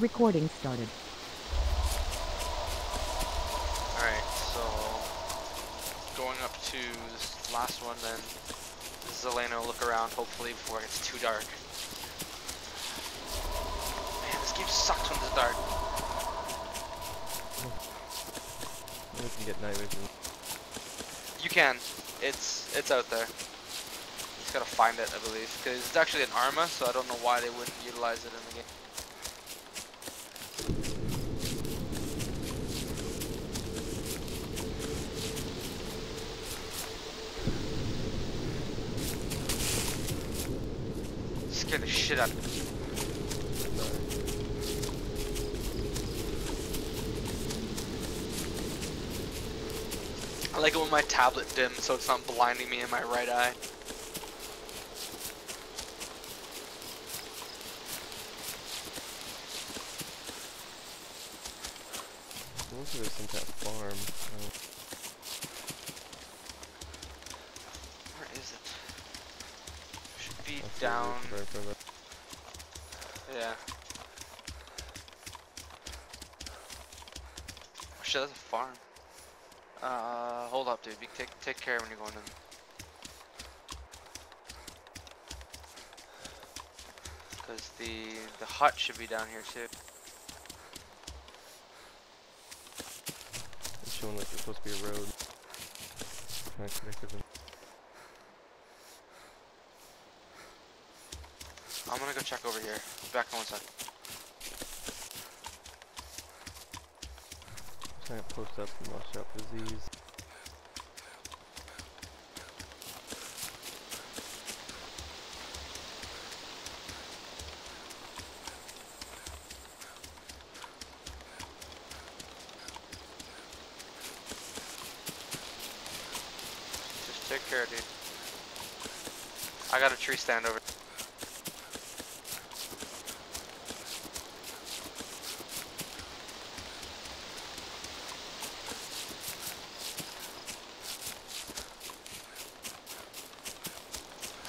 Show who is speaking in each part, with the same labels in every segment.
Speaker 1: Recording started.
Speaker 2: Alright, so going up to this last one then this is Elena look around hopefully before it gets too dark. Man, this game sucks when it's dark.
Speaker 3: We can get night vision.
Speaker 2: You can. It's it's out there. You just gotta find it, I believe. Because it's actually an Arma, so I don't know why they wouldn't utilize it in the game. Scared the shit out of me. I like it when my tablet dims so it's not blinding me in my right eye.
Speaker 3: Looks like some kind of farm. Uh,
Speaker 2: Where is it? Should be
Speaker 3: that's
Speaker 2: down.
Speaker 3: Right in front.
Speaker 2: Yeah. Oh shit, that's a farm. Uh, hold up, dude. Be take take care when you're going in. Cause the the hut should be down here too.
Speaker 3: It's showing like there's supposed to be a road. Kind of connected them.
Speaker 2: I'm gonna go check over here. Back on one side.
Speaker 3: Trying to post up and watch out these.
Speaker 2: Just take care, dude. I got a tree stand over.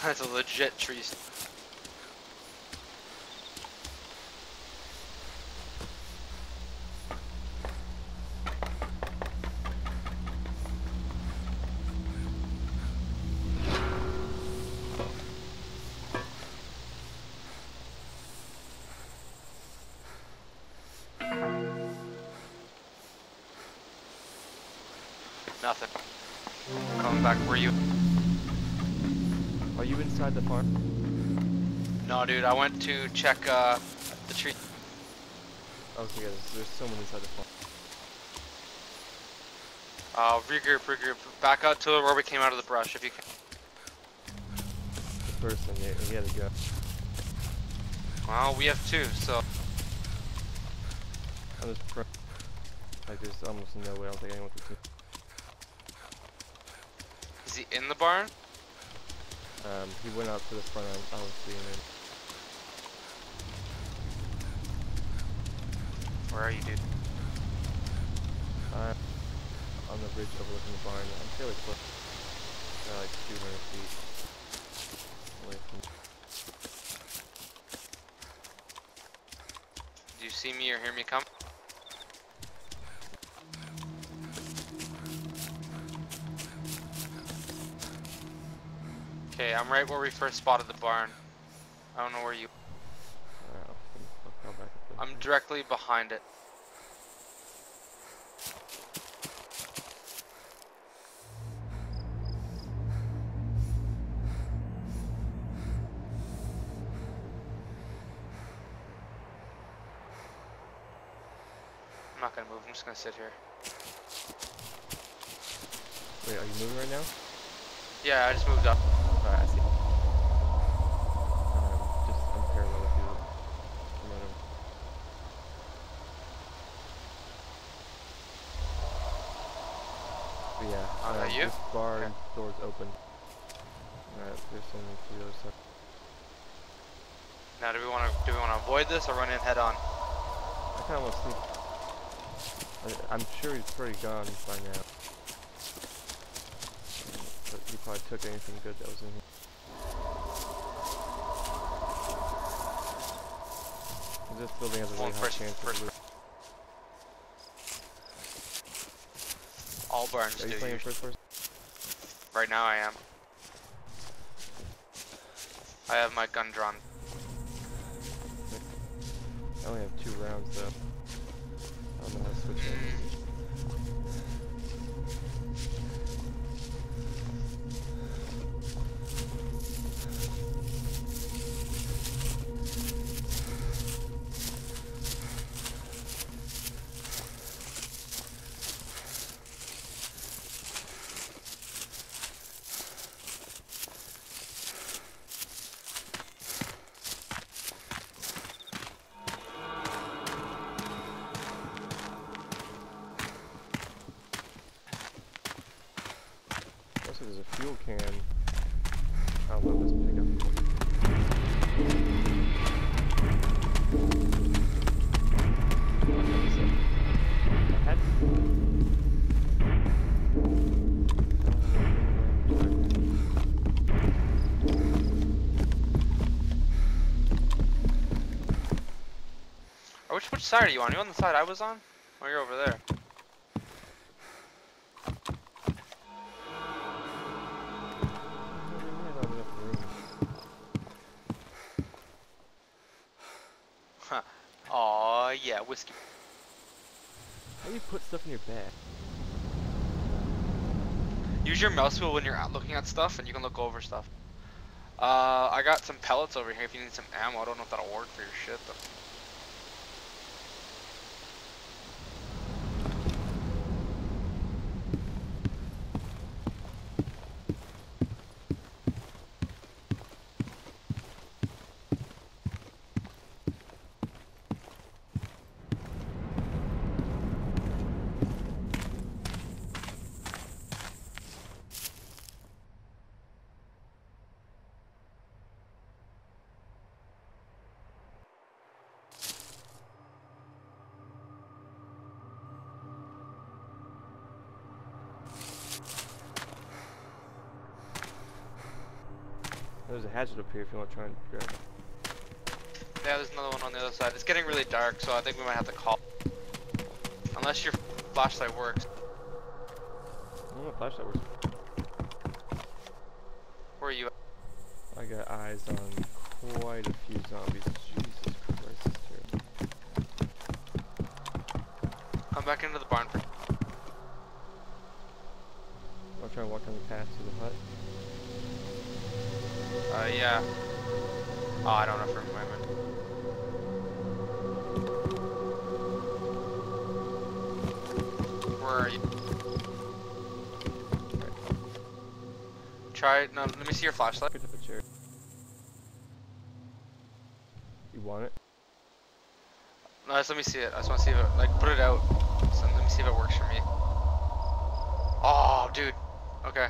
Speaker 2: That's a legit tree. Nothing. Coming back. Were you?
Speaker 3: Are you inside the farm?
Speaker 2: No, dude. I went to check uh, the tree.
Speaker 3: Oh, okay, yeah, there's, someone inside the farm.
Speaker 2: Uh, regroup, regroup. Back out to where we came out of the brush, if you can.
Speaker 3: The person, yeah, he had a gun.
Speaker 2: Well, we have two, so.
Speaker 3: I'm just like there's almost no way I don't think anyone could see.
Speaker 2: Is he in the barn?
Speaker 3: Um, he went out to the front. I, I was seeing him.
Speaker 2: Where are you, dude?
Speaker 3: I'm on the ridge overlooking the barn. I'm fairly close. Uh, like 200 feet away from.
Speaker 2: Do you see me or hear me come? Okay, I'm right where we first spotted the barn. I don't know where you.
Speaker 3: I'll, I'll call back up there.
Speaker 2: I'm directly behind it. I'm not gonna move. I'm just gonna sit here.
Speaker 3: Wait, are you moving right now?
Speaker 2: Yeah, I just moved up.
Speaker 3: Alright, I see. Um, just I'm parallel with you. I'm. But yeah,
Speaker 2: Oh, that
Speaker 3: um,
Speaker 2: you?
Speaker 3: this barn
Speaker 2: Okay.
Speaker 3: door's open. Alright, there's someone to the other side.
Speaker 2: Now, do we want to do we want to avoid this or run in head on?
Speaker 3: I kind of want to sneak. I, I'm sure he's pretty gone by now. But he probably took anything good that was in here. this building has a really high chance
Speaker 2: first
Speaker 3: of loot.
Speaker 2: All barns
Speaker 3: Are
Speaker 2: do.
Speaker 3: you playing first person?
Speaker 2: Right now I am. I have my gun drawn.
Speaker 3: I only have two rounds though. Fuel can. I love this pickup.
Speaker 2: Which which side are you on? Are you on the side I was on? Or you're over there?
Speaker 3: How do you put stuff in your bag?
Speaker 2: Use your mouse wheel when you're out looking at stuff, and you can look over stuff. Uh, I got some pellets over here if you need some ammo. I don't know if that'll work for your shit, though.
Speaker 3: There's a hatchet up here if you want to try and grab it.
Speaker 2: Yeah, there's another one on the other side. It's getting really dark, so I think we might have to call. Unless your flashlight works.
Speaker 3: I don't know if flashlight works.
Speaker 2: Where are you at?
Speaker 3: I got eyes on quite a few zombies. Jesus Christ, this is terrible.
Speaker 2: Come back into the barn for
Speaker 3: I'll try and walk down the path to the hut.
Speaker 2: Uh, yeah. Oh, I don't know for a moment. Where are you? Try no. Let me see your flashlight.
Speaker 3: Picked up a chair. You want it?
Speaker 2: No, just let me see it. I just want to see if it like put it out. So let me see if it works for me. Oh, dude. Okay.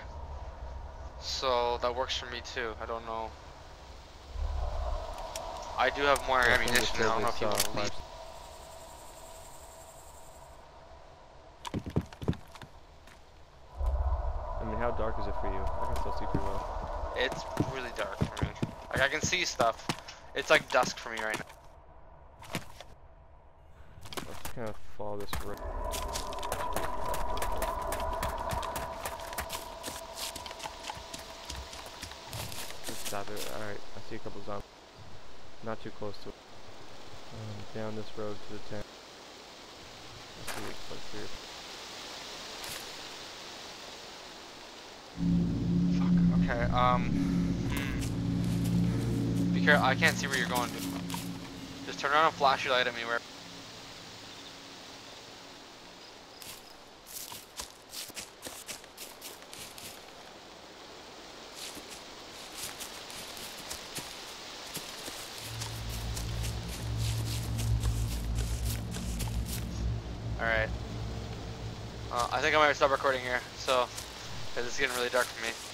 Speaker 2: So that works for me too. I don't know. I do have more
Speaker 3: Yeah,
Speaker 2: ammunition.
Speaker 3: this
Speaker 2: I don't know if you want to leave.
Speaker 3: I mean, how dark is it for you? I can still see pretty well.
Speaker 2: It's really dark for me. Like I can see stuff. It's like dusk for me right now.
Speaker 3: Let's kind of follow this road. Just stop it. Alright, I see a couple zombies. Not too close to it. Um, down this road to the tent. Let's see what like here.
Speaker 2: Fuck. Okay. Um. hmm. Be careful. I can't see where you're going. Just turn around and flash your light at me. Where? I think I might stop recording here, so, it's getting really dark for me.